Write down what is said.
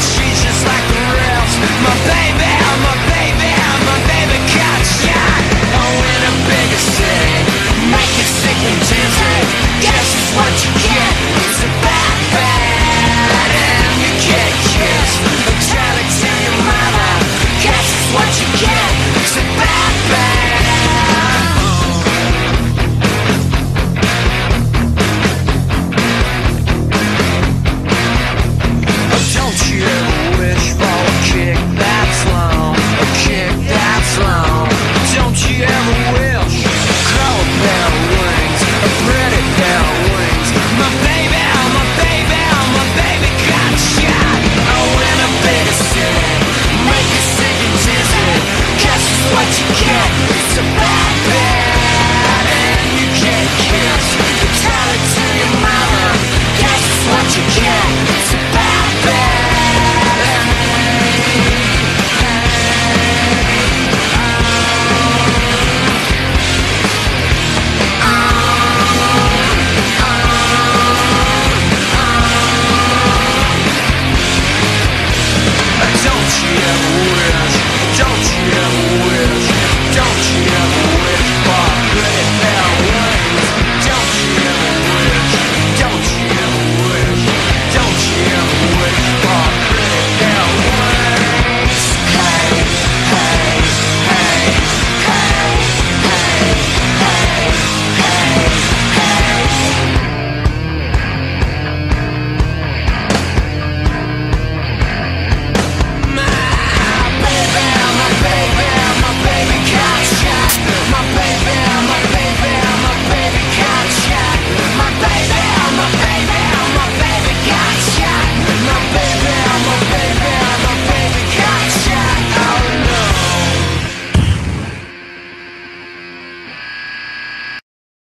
She's just like the rest My baby, my baby, my baby. Got shot Oh, in a city. Sick and Guess what you get. It's a bad, bad you get kissed I'm trying to your mama. Guess what you get. Don't you wish? don't you wish? don't you